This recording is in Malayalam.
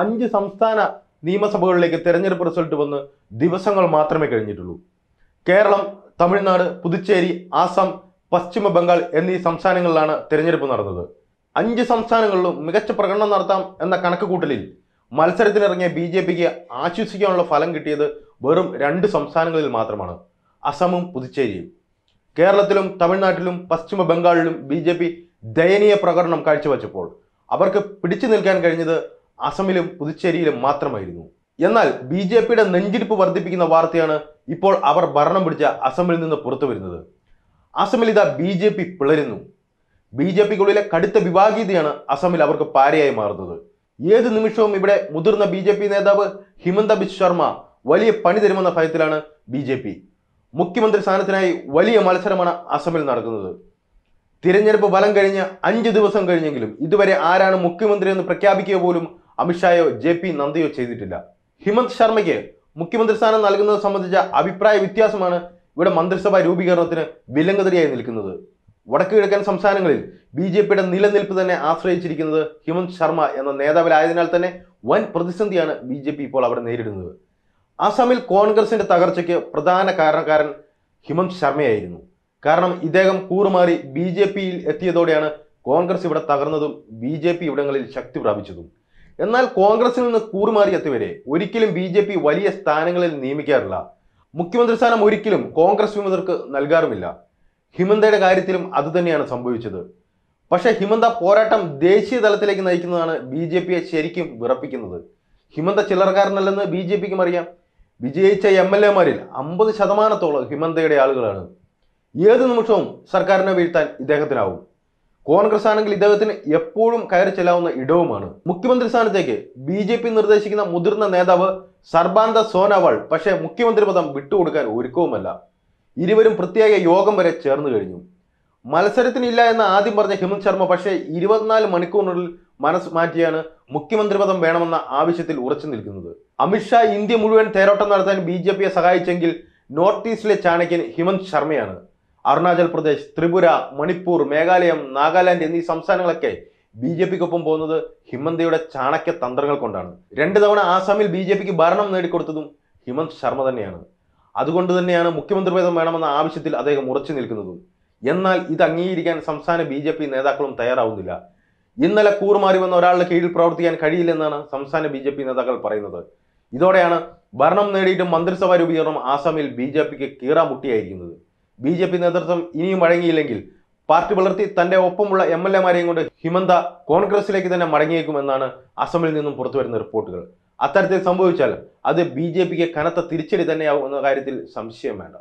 അഞ്ച് സംസ്ഥാന നിയമസഭകളിലേക്ക് തെരഞ്ഞെടുപ്പ് റിസൾട്ട് വന്ന് ദിവസങ്ങൾ മാത്രമേ കഴിഞ്ഞിട്ടുള്ളൂ. കേരളം തമിഴ്നാട് പുതുച്ചേരി ആസാം പശ്ചിമ ബംഗാൾ എന്നീ സംസ്ഥാനങ്ങളിലാണ് തെരഞ്ഞെടുപ്പ് നടന്നത്. അഞ്ച് സംസ്ഥാനങ്ങളിലും മികച്ച പ്രകടനം നടത്താം എന്ന കണക്കുകൂട്ടലിൽ മത്സരത്തിനിറങ്ങിയ ബി ജെ പിക്ക് ആശ്വസിക്കാനുള്ള ഫലം കിട്ടിയത് വെറും രണ്ട് സംസ്ഥാനങ്ങളിൽ മാത്രമാണ്. അസമും പുതുച്ചേരിയും. കേരളത്തിലും തമിഴ്നാട്ടിലും പശ്ചിമ ബംഗാളിലും ബി ജെ പി ദയനീയ പ്രകടനം കാഴ്ചവെച്ചപ്പോൾ അവർക്ക് പിടിച്ചു നിൽക്കാൻ കഴിഞ്ഞത് അസമിലും പുതുച്ചേരിയിലും മാത്രമായിരുന്നു. എന്നാൽ ബി ജെ പിയുടെ നെഞ്ചിരിപ്പ് വർദ്ധിപ്പിക്കുന്ന വാർത്തയാണ് ഇപ്പോൾ അവർ ഭരണം പിടിച്ച അസമിൽ നിന്ന് പുറത്തു വരുന്നത്. അസമിൽ ഇതാ ബി ജെ പി പിളരുന്നു. ബി ജെ പിക്കുള്ളിലെ കടുത്ത വിഭാഗീയതയാണ് അസമിൽ അവർക്ക് പാരയായി മാറുന്നത്. ഏത് നിമിഷവും ഇവിടെ മുതിർന്ന ബി ജെ പി നേതാവ് ഹിമന്ത ബിസ് ശർമ്മ വലിയ പണി തരുമെന്ന ഭയത്തിലാണ് ബി ജെ പി മുഖ്യമന്ത്രി സ്ഥാനത്തിനായി വലിയ മത്സരമാണ് അസമിൽ നടക്കുന്നത്. തിരഞ്ഞെടുപ്പ് ഫലം കഴിഞ്ഞ് അഞ്ച് ദിവസം കഴിഞ്ഞെങ്കിലും ഇതുവരെ ആരാണ് മുഖ്യമന്ത്രി എന്ന് പ്രഖ്യാപിക്കുക പോലും അമിത്ഷായോ ജെ പി നന്ദയോ ചെയ്തിട്ടില്ല. ഹിമന്ത് ശർമ്മയ്ക്ക് മുഖ്യമന്ത്രി സ്ഥാനം നൽകുന്നത് സംബന്ധിച്ച അഭിപ്രായ വ്യത്യാസമാണ് ഇവിടെ മന്ത്രിസഭാ രൂപീകരണത്തിന് വിലങ്കതിരിയായി നിൽക്കുന്നത്. വടക്കു കിഴക്കൻ സംസ്ഥാനങ്ങളിൽ ബി ജെ പിയുടെ നിലനിൽപ്പ് തന്നെ ആശ്രയിച്ചിരിക്കുന്നത് ഹിമന്ത് ശർമ്മ എന്ന നേതാവിലായതിനാൽ തന്നെ വൻ പ്രതിസന്ധിയാണ് ബി ജെ പി ഇപ്പോൾ അവിടെ നേരിടുന്നത്. ആസാമിൽ കോൺഗ്രസിന്റെ തകർച്ചയ്ക്ക് പ്രധാന കാരണക്കാരൻ ഹിമന്ത് ശർമ്മയായിരുന്നു. കാരണം ഇദ്ദേഹം കൂറുമാറി ബി ജെ പിയിൽ എത്തിയതോടെയാണ് കോൺഗ്രസ് ഇവിടെ തകർന്നതും ബി ജെ പി ഇവിടങ്ങളിൽ ശക്തി പ്രാപിച്ചതും. എന്നാൽ കോൺഗ്രസിൽ നിന്ന് കൂറുമാറിയെത്തിവരെ ഒരിക്കലും ബി ജെ പി വലിയ സ്ഥാനങ്ങളിൽ നിയമിക്കാറില്ല. മുഖ്യമന്ത്രി സ്ഥാനം ഒരിക്കലും കോൺഗ്രസ് വിമതർക്ക് നൽകാറുമില്ല. ഹിമന്തയുടെ കാര്യത്തിലും അതുതന്നെയാണ് സംഭവിച്ചത്. പക്ഷേ ഹിമന്ത പോരാട്ടം ദേശീയ തലത്തിലേക്ക് നയിക്കുന്നതാണ് ബി ജെ പിയെ ശരിക്കും വിറപ്പിക്കുന്നത്. ഹിമന്ത ചില്ലറക്കാരനല്ലെന്ന് ബി ജെ പിക്കും അറിയാം. വിജയിച്ച എം എൽ എമാരിൽ അമ്പത് ശതമാനത്തോളം ഹിമന്തയുടെ ആളുകളാണ്. ഏത് നിമിഷവും സർക്കാരിനെ വീഴ്ത്താൻ ഇദ്ദേഹത്തിനാവും. കോൺഗ്രസ് ആണെങ്കിൽ ഇദ്ദേഹത്തിന് എപ്പോഴും കയറി ചെല്ലാവുന്ന ഇടവുമാണ്. മുഖ്യമന്ത്രി സ്ഥാനത്തേക്ക് ബി ജെ പി നിർദ്ദേശിക്കുന്ന മുതിർന്ന നേതാവ് സർബാനന്ദ സോനോവാൾ പക്ഷേ മുഖ്യമന്ത്രി പദം വിട്ടുകൊടുക്കാൻ ഒരുക്കവുമല്ല. ഇരുവരും പ്രത്യേക യോഗം വരെ ചേർന്നു കഴിഞ്ഞു. മത്സരത്തിനില്ല എന്ന് ആദ്യം പറഞ്ഞ ഹിമന്ത് ശർമ്മ പക്ഷേ ഇരുപത്തിനാല് മണിക്കൂറിനുള്ളിൽ മനസ്സ് മാറ്റിയാണ് മുഖ്യമന്ത്രി പദം വേണമെന്ന ആവശ്യത്തിൽ ഉറച്ചു നിൽക്കുന്നത്. അമിത്ഷാ ഇന്ത്യ മുഴുവൻ തേരോട്ടം നടത്താൻ ബി സഹായിച്ചെങ്കിൽ നോർത്ത് ഈസ്റ്റിലെ ചാണക്യൻ ഹിമന്ത് ശർമ്മയാണ്. അരുണാചൽ പ്രദേശ് ത്രിപുര മണിപ്പൂർ മേഘാലയം നാഗാലാൻഡ് എന്നീ സംസ്ഥാനങ്ങളൊക്കെ ബി ജെ പിക്കൊപ്പം പോകുന്നത് ഹിമന്തയുടെ ചാണക്യ തന്ത്രങ്ങൾ കൊണ്ടാണ്. രണ്ട് തവണ ആസാമിൽ ബി ജെ പിക്ക് ഭരണം നേടിക്കൊടുത്തതും ഹിമന്ത് ശർമ്മ തന്നെയാണ്. അതുകൊണ്ട് തന്നെയാണ് മുഖ്യമന്ത്രി പദം വേണമെന്ന ആവശ്യത്തിൽ അദ്ദേഹം ഉറച്ചു നിൽക്കുന്നതും. എന്നാൽ ഇത് അംഗീകരിക്കാൻ സംസ്ഥാന ബി ജെ പി നേതാക്കളും തയ്യാറാവുന്നില്ല. ഇന്നലെ കൂറുമാറി വന്ന ഒരാളുടെ കീഴിൽ പ്രവർത്തിക്കാൻ കഴിയില്ലെന്നാണ് സംസ്ഥാന ബി ജെ പി നേതാക്കൾ പറയുന്നത്. ഇതോടെയാണ് ഭരണം നേടിയിട്ടും മന്ത്രിസഭാ രൂപീകരണം ആസാമിൽ ബി ജെ പിക്ക് കീറാമുട്ടിയായിരിക്കുന്നത്. ബി ജെ പി നേതൃത്വം ഇനിയും വഴങ്ങിയില്ലെങ്കിൽ പാർട്ടി വളർത്തി തന്റെ ഒപ്പമുള്ള എം എൽ എമാരെയും കൊണ്ട് ഹിമന്ത കോൺഗ്രസിലേക്ക് തന്നെ മടങ്ങിയേക്കുമെന്നാണ് അസമിൽ നിന്നും പുറത്തുവരുന്ന റിപ്പോർട്ടുകൾ. അത്തരത്തിൽ സംഭവിച്ചാൽ അത് ബി ജെ പിക്ക് കനത്ത തിരിച്ചടി തന്നെയാവുന്ന കാര്യത്തിൽ സംശയം വേണ്ട.